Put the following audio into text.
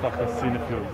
Tá Takasini Field.